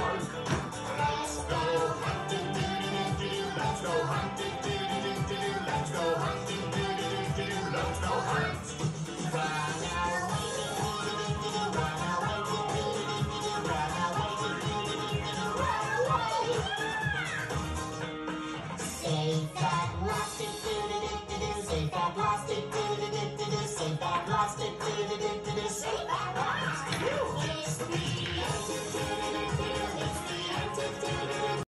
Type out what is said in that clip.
Smoke.